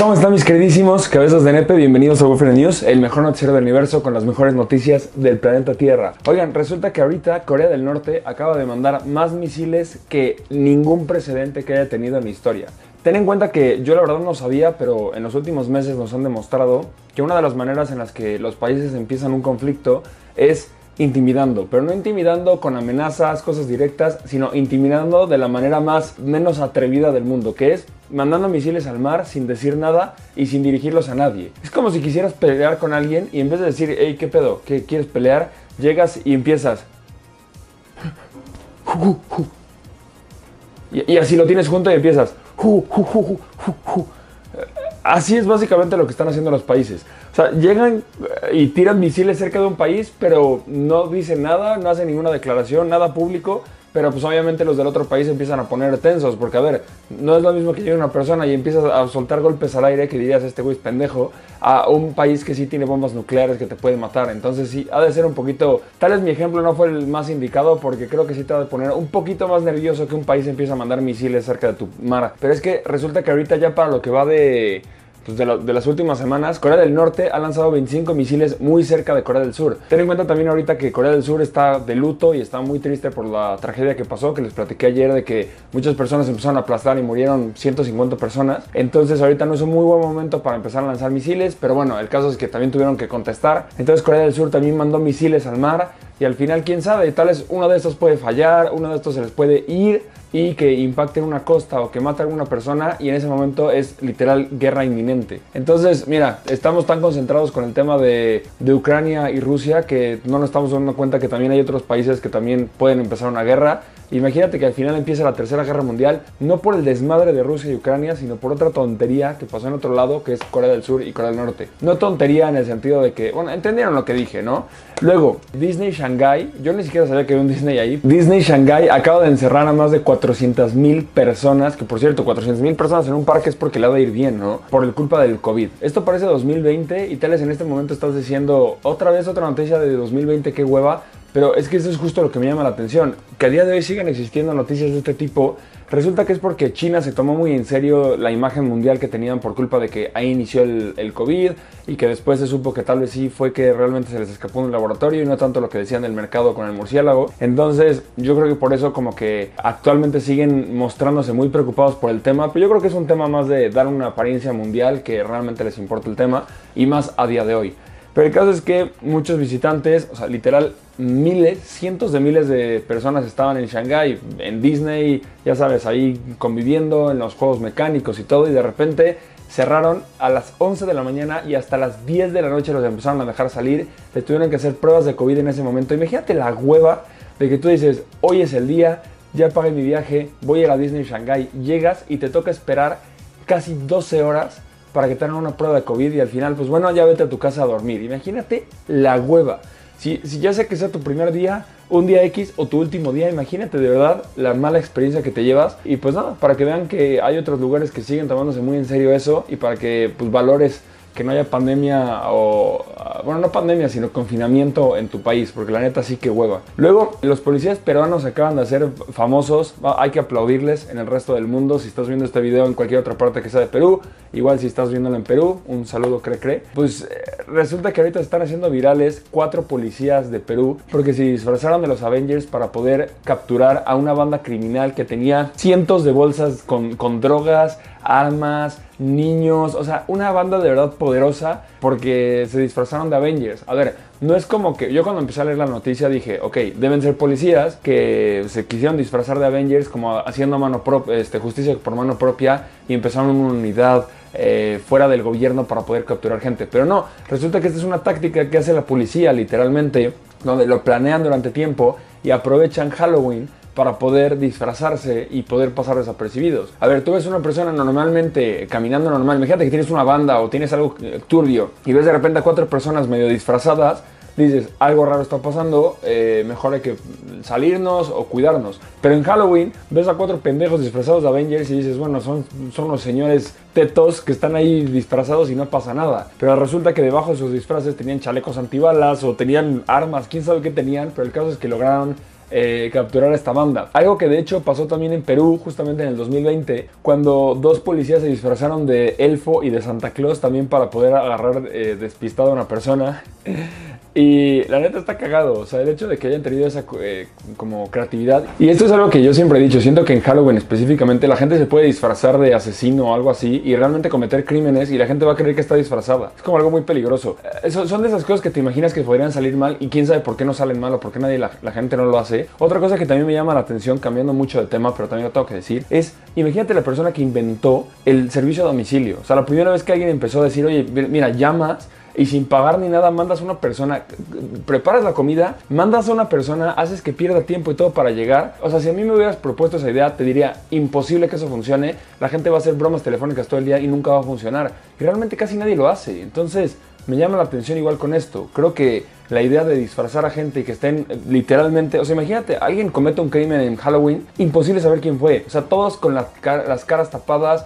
¿Cómo están mis queridísimos cabezas de nepe? Bienvenidos a Warfare News, el mejor noticiero del universo con las mejores noticias del planeta Tierra. Oigan, resulta que ahorita Corea del Norte acaba de mandar más misiles que ningún precedente que haya tenido en la historia. Ten en cuenta que yo la verdad no sabía, pero en los últimos meses nos han demostrado que una de las maneras en las que los países empiezan un conflicto es intimidando, pero no intimidando con amenazas, cosas directas, sino intimidando de la manera más menos atrevida del mundo, que es mandando misiles al mar sin decir nada y sin dirigirlos a nadie. Es como si quisieras pelear con alguien y en vez de decir, hey, ¿qué pedo? ¿Qué quieres pelear? Llegas y empiezas. Y, así lo tienes junto y empiezas. Así es básicamente lo que están haciendo los países. O sea, llegan eh, y tiran misiles cerca de un país, pero no dicen nada, no hacen ninguna declaración, nada público pero pues obviamente los del otro país empiezan a poner tensos, porque a ver, no es lo mismo que llegue una persona y empieza a soltar golpes al aire que dirías este güey es pendejo, a un país que sí tiene bombas nucleares que te pueden matar. Entonces sí, ha de ser un poquito, tal vez mi ejemplo no fue el más indicado porque creo que sí te va a poner un poquito más nervioso que un país empieza a mandar misiles cerca de tu mar. Pero es que resulta que ahorita ya para lo que va de pues, de, las últimas semanas, Corea del Norte ha lanzado 25 misiles muy cerca de Corea del Sur. Ten en cuenta también ahorita que Corea del Sur está de luto y está muy triste por la tragedia que pasó, que les platiqué ayer de que muchas personas empezaron a aplastar y murieron 150 personas. Entonces ahorita no es un muy buen momento para empezar a lanzar misiles, pero bueno, el caso es que también tuvieron que contestar. Entonces Corea del Sur también mandó misiles al mar y al final quién sabe, tal vez uno de estos puede fallar, uno de estos se les puede ir y que impacte en una costa o que mate a alguna persona y en ese momento es literal guerra inminente. Entonces, mira, estamos tan concentrados con el tema de, de, Ucrania y Rusia que no nos estamos dando cuenta que también hay otros países que también pueden empezar una guerra. Imagínate que al final empieza la tercera guerra mundial, no por el desmadre de Rusia y Ucrania, sino por otra tontería que pasó en otro lado, que es Corea del Sur y Corea del Norte. No tontería en el sentido de que, bueno, entendieron lo que dije, ¿no? Luego, Disney Shanghai, yo ni siquiera sabía que había un Disney ahí. Disney Shanghai acaba de encerrar a más de 400 mil personas, que por cierto, 400 mil personas en un parque es porque le va a ir bien, ¿no? Por el culpa del COVID. Esto parece 2020 y tal en este momento estás diciendo, otra vez otra noticia de 2020, qué hueva. Pero es que eso es justo lo que me llama la atención. Que a día de hoy sigan existiendo noticias de este tipo. Resulta que es porque China se tomó muy en serio la imagen mundial que tenían por culpa de que ahí inició el, COVID y que después se supo que tal vez sí fue que realmente se les escapó un laboratorio y no tanto lo que decían del mercado con el murciélago. Entonces yo creo que por eso como que actualmente siguen mostrándose muy preocupados por el tema, pero yo creo que es un tema más de dar una apariencia mundial que realmente les importa el tema y más a día de hoy. Pero el caso es que muchos visitantes, o sea, literal, miles, cientos de miles de personas estaban en Shanghái, en Disney, ya sabes, ahí conviviendo en los juegos mecánicos y todo, y de repente cerraron a las 11 de la mañana y hasta las 10 de la noche los empezaron a dejar salir, les tuvieron que hacer pruebas de COVID en ese momento. Imagínate la hueva de que tú dices, hoy es el día, ya pagué mi viaje, voy a ir a Disney Shanghái, llegas y te toca esperar casi 12 horas para que te una prueba de COVID y al final, pues bueno, ya vete a tu casa a dormir. Imagínate la hueva. Si, si ya sea que sea tu primer día, un día X o tu último día, imagínate de verdad la mala experiencia que te llevas. Y pues nada, para que vean que hay otros lugares que siguen tomándose muy en serio eso y para que pues valores que no haya pandemia o, bueno, no pandemia, sino confinamiento en tu país, porque la neta sí que hueva. Luego, los policías peruanos acaban de ser famosos, hay que aplaudirles en el resto del mundo. Si estás viendo este video en cualquier otra parte que sea de Perú, igual si estás viéndolo en Perú, un saludo cre cre. Pues eh, resulta que ahorita están haciendo virales cuatro policías de Perú porque se disfrazaron de los Avengers para poder capturar a una banda criminal que tenía cientos de bolsas con, con drogas, armas, niños, o sea, una banda de verdad poderosa porque se disfrazaron de Avengers. A ver, no es como que yo cuando empecé a leer la noticia dije, ok, deben ser policías que se quisieron disfrazar de Avengers como haciendo mano este, justicia por mano propia y empezaron una unidad eh, fuera del gobierno para poder capturar gente. Pero no, resulta que esta es una táctica que hace la policía literalmente, donde lo planean durante tiempo y aprovechan Halloween para poder disfrazarse y poder pasar desapercibidos. A ver, tú ves una persona normalmente caminando normal, imagínate que tienes una banda o tienes algo eh, turbio y ves de repente a cuatro personas medio disfrazadas, dices, algo raro está pasando, eh, mejor hay que salirnos o cuidarnos. Pero en Halloween ves a cuatro pendejos disfrazados de Avengers y dices, bueno, son, son los señores tetos que están ahí disfrazados y no pasa nada. Pero resulta que debajo de sus disfraces tenían chalecos antibalas o tenían armas, quién sabe qué tenían, pero el caso es que lograron eh, capturar a esta banda. Algo que de hecho pasó también en Perú, justamente en el 2020, cuando dos policías se disfrazaron de elfo y de Santa Claus también para poder agarrar eh, despistado a una persona. Y la neta está cagado, o sea, el hecho de que hayan tenido esa eh, como creatividad. Y esto es algo que yo siempre he dicho, siento que en Halloween específicamente la gente se puede disfrazar de asesino o algo así y realmente cometer crímenes y la gente va a creer que está disfrazada. Es como algo muy peligroso. Eh, son de esas cosas que te imaginas que podrían salir mal y quién sabe por qué no salen mal o por qué nadie, la, la gente no lo hace. Otra cosa que también me llama la atención, cambiando mucho de tema, pero también lo tengo que decir, es imagínate la persona que inventó el servicio a domicilio. O sea, la primera vez que alguien empezó a decir, oye, mira, llamas y sin pagar ni nada mandas a una persona, preparas la comida, mandas a una persona, haces que pierda tiempo y todo para llegar. O sea, si a mí me hubieras propuesto esa idea, te diría, imposible que eso funcione, la gente va a hacer bromas telefónicas todo el día y nunca va a funcionar. Y realmente casi nadie lo hace. Entonces, me llama la atención igual con esto. Creo que la idea de disfrazar a gente y que estén literalmente, o sea, imagínate, alguien comete un crimen en Halloween, imposible saber quién fue. O sea, todos con las, las caras tapadas,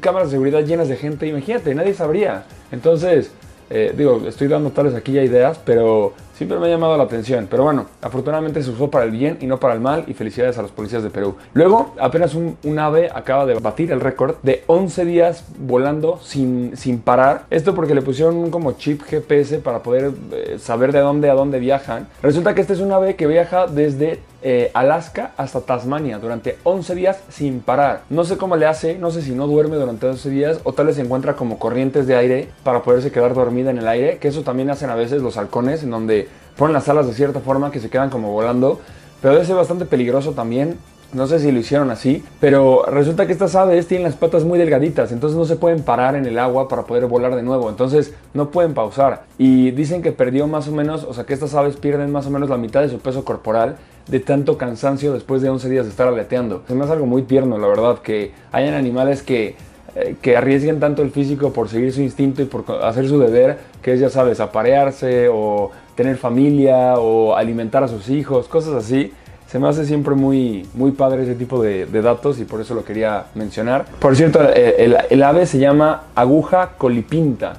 cámaras de seguridad llenas de gente, imagínate, nadie sabría. Entonces, eh, digo, estoy dando tales aquí ya ideas, pero siempre me ha llamado la atención. Pero bueno, afortunadamente se usó para el bien y no para el mal y felicidades a los policías de Perú. Luego, apenas un, ave acaba de batir el récord de 11 días volando sin, sin parar. Esto porque le pusieron como chip GPS para poder eh, saber de dónde a dónde viajan. Resulta que este es un ave que viaja desde eh, Alaska hasta Tasmania durante 11 días sin parar. No sé cómo le hace, no sé si no duerme durante 11 días o tal vez se encuentra como corrientes de aire para poderse quedar dormida en el aire, que eso también hacen a veces los halcones, en donde ponen las alas de cierta forma que se quedan como volando, pero debe ser bastante peligroso también. No sé si lo hicieron así, pero resulta que estas aves tienen las patas muy delgaditas, entonces no se pueden parar en el agua para poder volar de nuevo, entonces no pueden pausar. Y dicen que perdió más o menos, o sea que estas aves pierden más o menos la mitad de su peso corporal de tanto cansancio después de 11 días de estar aleteando. Es más algo muy tierno, la verdad, que hayan animales que, eh, que arriesguen tanto el físico por seguir su instinto y por hacer su deber, que es, ya sabes, aparearse o tener familia o alimentar a sus hijos, cosas así. Se me hace siempre muy, muy padre ese tipo de, datos y por eso lo quería mencionar. Por cierto, el, el ave se llama aguja colipinta.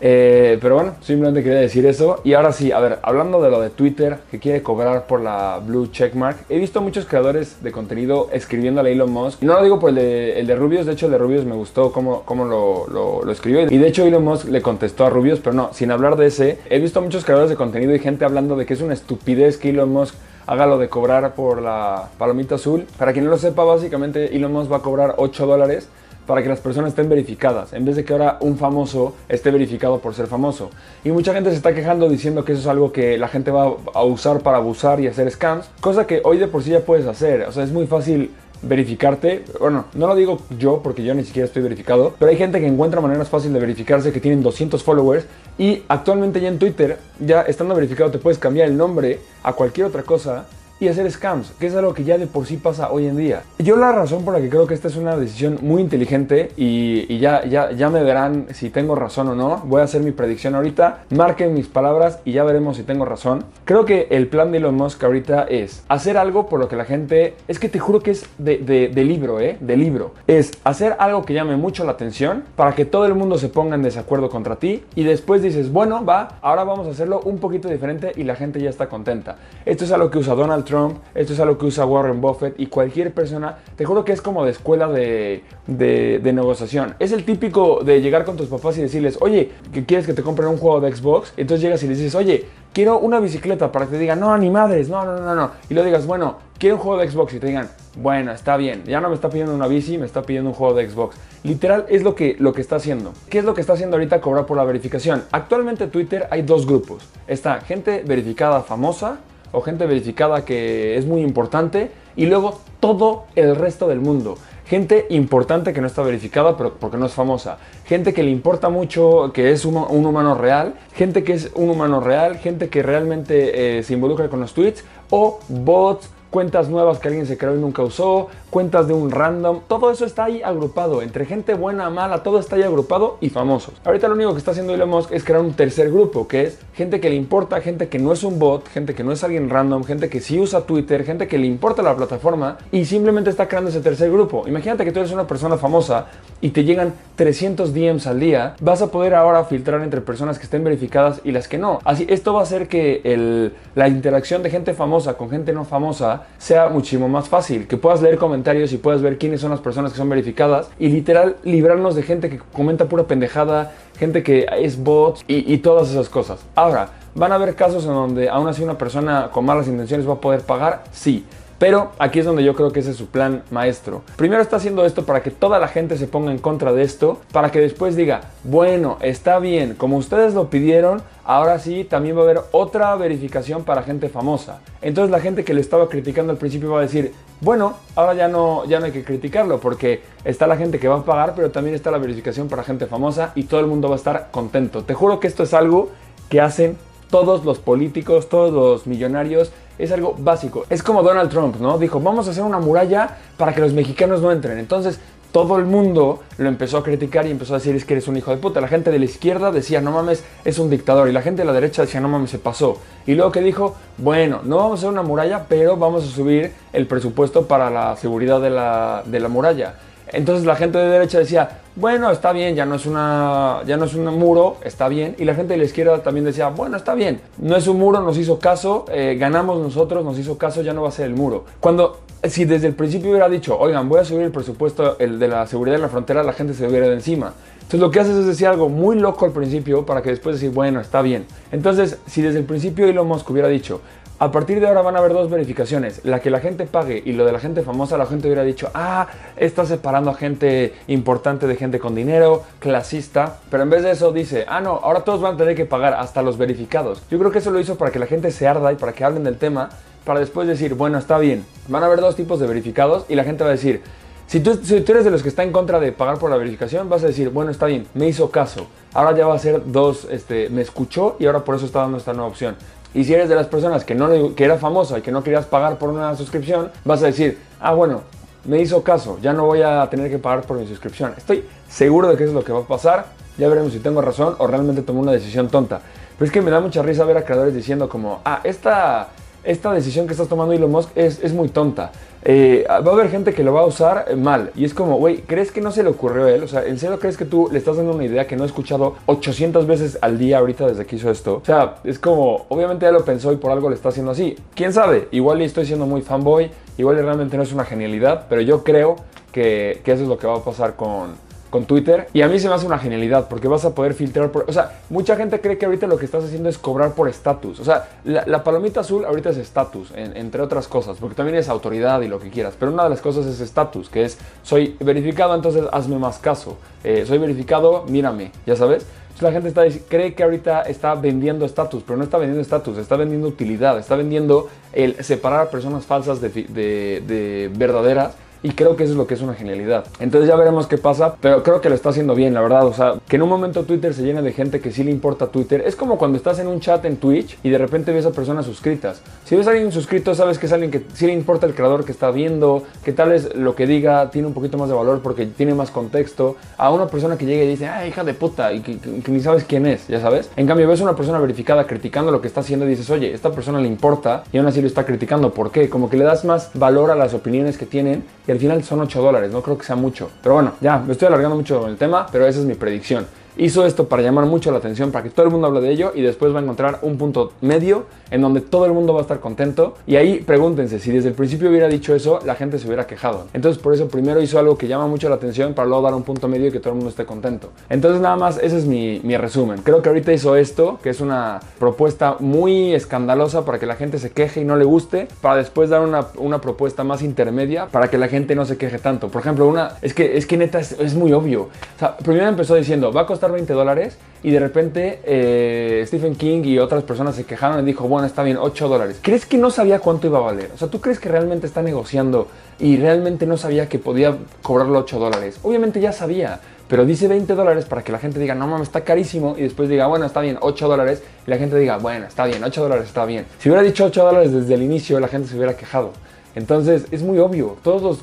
Eh, pero bueno, simplemente quería decir eso. Y ahora sí, a ver, hablando de lo de Twitter que quiere cobrar por la Blue Checkmark, he visto muchos creadores de contenido escribiendo a Elon Musk. Y no lo digo por el de, el de Rubius, de hecho el de Rubius me gustó cómo, cómo lo, lo, lo, escribió. Y de hecho Elon Musk le contestó a Rubius, pero no, sin hablar de ese, he visto muchos creadores de contenido y gente hablando de que es una estupidez que Elon Musk haga lo de cobrar por la palomita azul. Para quien no lo sepa, básicamente Elon Musk va a cobrar 8 dólares para que las personas estén verificadas, en vez de que ahora un famoso esté verificado por ser famoso. Y mucha gente se está quejando diciendo que eso es algo que la gente va a usar para abusar y hacer scams, cosa que hoy de por sí ya puedes hacer. O sea, es muy fácil verificarte. Bueno, no lo digo yo porque yo ni siquiera estoy verificado, pero hay gente que encuentra maneras fáciles de verificarse que tienen 200 followers y actualmente ya en Twitter, ya estando verificado, te puedes cambiar el nombre a cualquier otra cosa y hacer scams, que es algo que ya de por sí pasa hoy en día. Yo la razón por la que creo que esta es una decisión muy inteligente y, ya, ya, ya me verán si tengo razón o no, voy a hacer mi predicción ahorita, marquen mis palabras y ya veremos si tengo razón. Creo que el plan de Elon Musk ahorita es hacer algo por lo que la gente, es que te juro que es de, de libro, ¿eh? De libro. Es hacer algo que llame mucho la atención para que todo el mundo se ponga en desacuerdo contra ti y después dices, bueno, va, ahora vamos a hacerlo un poquito diferente y la gente ya está contenta. Esto es algo que usa Donald Trump, esto es algo que usa Warren Buffett y cualquier persona, te juro que es como de escuela de, de, negociación. Es el típico de llegar con tus papás y decirles, oye, que quieres que te compren un juego de Xbox? Entonces llegas y les dices, oye, quiero una bicicleta para que te digan, no, ni madres, no, no, no, no. Y lo digas, bueno, quiero un juego de Xbox y te digan, bueno, está bien, ya no me está pidiendo una bici, me está pidiendo un juego de Xbox. Literal es lo que, lo que está haciendo. ¿Qué es lo que está haciendo ahorita cobrar por la verificación? Actualmente Twitter hay dos grupos. Está gente verificada famosa o gente verificada que es muy importante y luego todo el resto del mundo. Gente importante que no está verificada pero porque no es famosa. Gente que le importa mucho, que es un, humano real. Gente que es un humano real. Gente que realmente eh, se involucra con los tweets. O bots, cuentas nuevas que alguien se creó y nunca usó, cuentas de un random, todo eso está ahí agrupado, entre gente buena, mala, todo está ahí agrupado y famosos. Ahorita lo único que está haciendo Elon Musk es crear un tercer grupo, que es gente que le importa, gente que no es un bot, gente que no es alguien random, gente que sí usa Twitter, gente que le importa la plataforma y simplemente está creando ese tercer grupo. Imagínate que tú eres una persona famosa y te llegan 300 DMs al día, vas a poder ahora filtrar entre personas que estén verificadas y las que no. Así, esto va a hacer que el, la interacción de gente famosa con gente no famosa sea muchísimo más fácil, que puedas leer comentarios y puedas ver quiénes son las personas que son verificadas y literal librarnos de gente que comenta pura pendejada, gente que es bots y, y todas esas cosas. Ahora, ¿van a haber casos en donde aún así una persona con malas intenciones va a poder pagar? Sí. Pero aquí es donde yo creo que ese es su plan maestro. Primero está haciendo esto para que toda la gente se ponga en contra de esto, para que después diga, bueno, está bien, como ustedes lo pidieron, ahora sí también va a haber otra verificación para gente famosa. Entonces la gente que le estaba criticando al principio va a decir, bueno, ahora ya no, ya no hay que criticarlo porque está la gente que va a pagar, pero también está la verificación para gente famosa y todo el mundo va a estar contento. Te juro que esto es algo que hacen todos los políticos, todos los millonarios, es algo básico. Es como Donald Trump, ¿no? Dijo, vamos a hacer una muralla para que los mexicanos no entren. Entonces, todo el mundo lo empezó a criticar y empezó a decir es que eres un hijo de puta. La gente de la izquierda decía, no mames, es un dictador. Y la gente de la derecha decía, no mames, se pasó. Y luego que dijo, bueno, no vamos a hacer una muralla, pero vamos a subir el presupuesto para la seguridad de la, de la muralla. Entonces la gente de derecha decía, bueno, está bien, ya no es una ya no es un muro, está bien. Y la gente de la izquierda también decía, bueno, está bien, no es un muro, nos hizo caso, eh, ganamos nosotros, nos hizo caso, ya no va a ser el muro. Cuando si desde el principio hubiera dicho, oigan, voy a subir el presupuesto el de la seguridad en la frontera, la gente se hubiera de encima. Entonces lo que haces es decir algo muy loco al principio para que después decir, bueno, está bien. Entonces, si desde el principio Elon Musk hubiera dicho, a partir de ahora van a haber dos verificaciones, la que la gente pague y lo de la gente famosa, la gente hubiera dicho, ah, está separando a gente importante de gente con dinero, clasista, pero en vez de eso dice, ah, no, ahora todos van a tener que pagar, hasta los verificados. Yo creo que eso lo hizo para que la gente se arda y para que hablen del tema, para después decir, bueno, está bien, van a haber dos tipos de verificados y la gente va a decir, si tú, si tú, eres de los que está en contra de pagar por la verificación, vas a decir, bueno, está bien, me hizo caso. Ahora ya va a ser dos, este, me escuchó y ahora por eso está dando esta nueva opción. Y si eres de las personas que, no, que era famosa y que no querías pagar por una suscripción, vas a decir, ah, bueno, me hizo caso, ya no voy a tener que pagar por mi suscripción. Estoy seguro de que eso es lo que va a pasar. Ya veremos si tengo razón o realmente tomé una decisión tonta. Pero es que me da mucha risa ver a creadores diciendo como, ah, esta, esta decisión que estás tomando Elon Musk es, es muy tonta. Eh, va a haber gente que lo va a usar mal. Y es como, güey, ¿crees que no se le ocurrió a él? O sea, ¿en serio crees que tú le estás dando una idea que no he escuchado 800 veces al día ahorita desde que hizo esto? O sea, es como, obviamente ya lo pensó y por algo le está haciendo así. ¿Quién sabe? Igual estoy siendo muy fanboy, igual realmente no es una genialidad, pero yo creo que eso es lo que va a pasar con, con Twitter. Y a mí se me hace una genialidad porque vas a poder filtrar por... O sea, mucha gente cree que ahorita lo que estás haciendo es cobrar por estatus. O sea, la, palomita azul ahorita es estatus, entre otras cosas, porque también es autoridad y lo que quieras. Pero una de las cosas es estatus, que es soy verificado, entonces hazme más caso. Eh, soy verificado, mírame, ya sabes. La gente cree que ahorita está vendiendo estatus, pero no está vendiendo estatus, está vendiendo utilidad, está vendiendo el separar personas falsas de, de verdaderas y creo que eso es lo que es una genialidad. Entonces ya veremos qué pasa, pero creo que lo está haciendo bien, la verdad. O sea, que en un momento Twitter se llene de gente que sí le importa Twitter. Es como cuando estás en un chat en Twitch y de repente ves a personas suscritas. Si ves a alguien suscrito, sabes que es alguien que sí le importa el creador que está viendo, que tal vez lo que diga tiene un poquito más de valor porque tiene más contexto. A una persona que llega y dice, ay, hija de puta, y que, ni sabes quién es, ya sabes. En cambio, ves a una persona verificada criticando lo que está haciendo y dices, oye, esta persona le importa y aún así lo está criticando. ¿Por qué? Como que le das más valor a las opiniones que tienen y al final son 8 dólares, no creo que sea mucho. Pero bueno, ya, me estoy alargando mucho el tema, pero esa es mi predicción hizo esto para llamar mucho la atención, para que todo el mundo hable de ello y después va a encontrar un punto medio en donde todo el mundo va a estar contento. Y ahí pregúntense, si desde el principio hubiera dicho eso, la gente se hubiera quejado. Entonces por eso primero hizo algo que llama mucho la atención para luego dar un punto medio y que todo el mundo esté contento. Entonces nada más, ese es mi, mi resumen. Creo que ahorita hizo esto, que es una propuesta muy escandalosa para que la gente se queje y no le guste, para después dar una, una propuesta más intermedia para que la gente no se queje tanto. Por ejemplo, una, es que, es que neta es, es muy obvio. O sea, primero empezó diciendo, va a costar 20 dólares y de repente eh, Stephen King y otras personas se quejaron y dijo, bueno, está bien, 8 dólares. ¿Crees que no sabía cuánto iba a valer? O sea, ¿tú crees que realmente está negociando y realmente no sabía que podía cobrarlo 8 dólares? Obviamente ya sabía, pero dice 20 dólares para que la gente diga, no mames, está carísimo, y después diga, bueno, está bien, 8 dólares, y la gente diga, bueno, está bien, 8 dólares está bien. Si hubiera dicho 8 dólares desde el inicio, la gente se hubiera quejado. Entonces es muy obvio, todas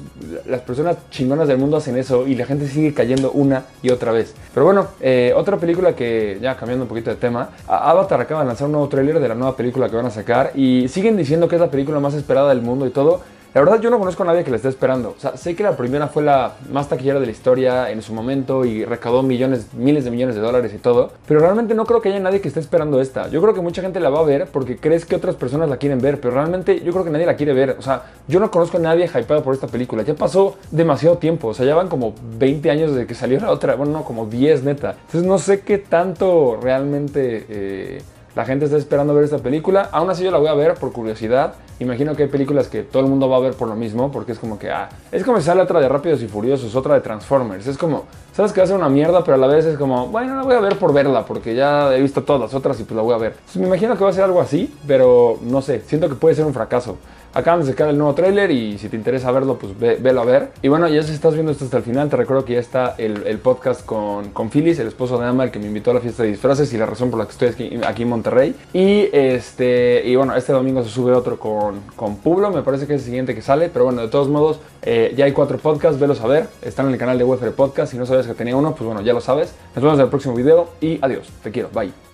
las personas chingonas del mundo hacen eso y la gente sigue cayendo una y otra vez. Pero bueno, eh, otra película que, ya cambiando un poquito de tema, Avatar acaba de lanzar un nuevo tráiler de la nueva película que van a sacar y siguen diciendo que es la película más esperada del mundo y todo. La verdad yo no conozco a nadie que la esté esperando. O sea, sé que la primera fue la más taquillera de la historia en su momento y recaudó millones, miles de millones de dólares y todo. Pero realmente no creo que haya nadie que esté esperando esta. Yo creo que mucha gente la va a ver porque crees que otras personas la quieren ver. Pero realmente yo creo que nadie la quiere ver. O sea, yo no conozco a nadie hypeado por esta película. Ya pasó demasiado tiempo. O sea, ya van como 20 años desde que salió la otra. Bueno, no, como 10 neta. Entonces no sé qué tanto realmente... Eh, la gente está esperando ver esta película. Aún así yo la voy a ver por curiosidad. Imagino que hay películas que todo el mundo va a ver por lo mismo, porque es como que, ah, es como si sale otra de Rápidos y Furiosos, otra de Transformers. Es como, sabes que va a ser una mierda, pero a la vez es como, bueno, la voy a ver por verla, porque ya he visto todas las otras y pues la voy a ver. me imagino que va a ser algo así, pero no sé, siento que puede ser un fracaso. Acaban de sacar el nuevo tráiler y si te interesa verlo, pues ve, velo a ver. Y bueno, ya si estás viendo esto hasta el final, te recuerdo que ya está el, podcast con, con Phyllis, el esposo de Ama, el que me invitó a la fiesta de disfraces y la razón por la que estoy aquí, en Monterrey. Y este y bueno, este domingo se sube otro con, con Publo, me parece que es el siguiente que sale, pero bueno, de todos modos, eh, ya hay cuatro podcasts, velos a ver. Están en el canal de UFR Podcast. Si no sabes que tenía uno, pues bueno, ya lo sabes. Nos vemos en el próximo video y adiós. Te quiero. Bye.